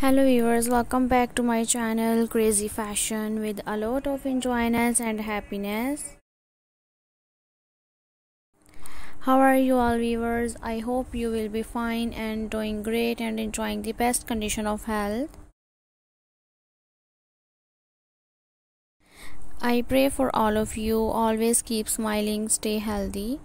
hello viewers welcome back to my channel crazy fashion with a lot of enjoyness and happiness. How are you all viewers? I hope you will be fine and doing great and enjoying the best condition of health. I pray for all of you always keep smiling stay healthy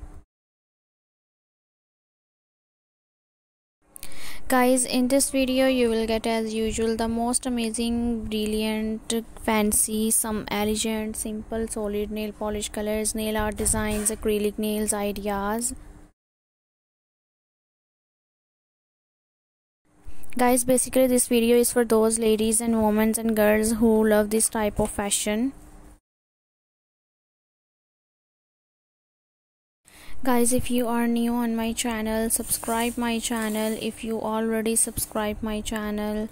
guys in this video you will get as usual the most amazing brilliant fancy some elegant simple solid nail polish colors nail art designs acrylic nails ideas. Guys basically this video is for those ladies and women and girls who love this type of fashion guys if you are new on my channel subscribe my channel. If you already subscribe my channel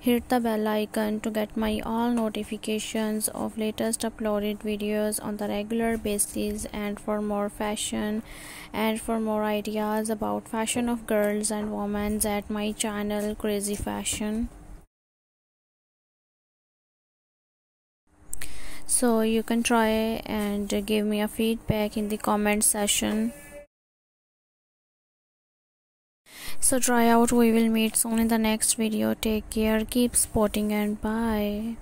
hit the bell icon to get my all notifications of latest uploaded videos on the regular basis. And for more fashion and for more ideas about fashion of girls and women at my channel crazy fashion so you can try and give me a feedback in the comment section so try out. We will meet soon in the next video. Take care. Keep sporting and bye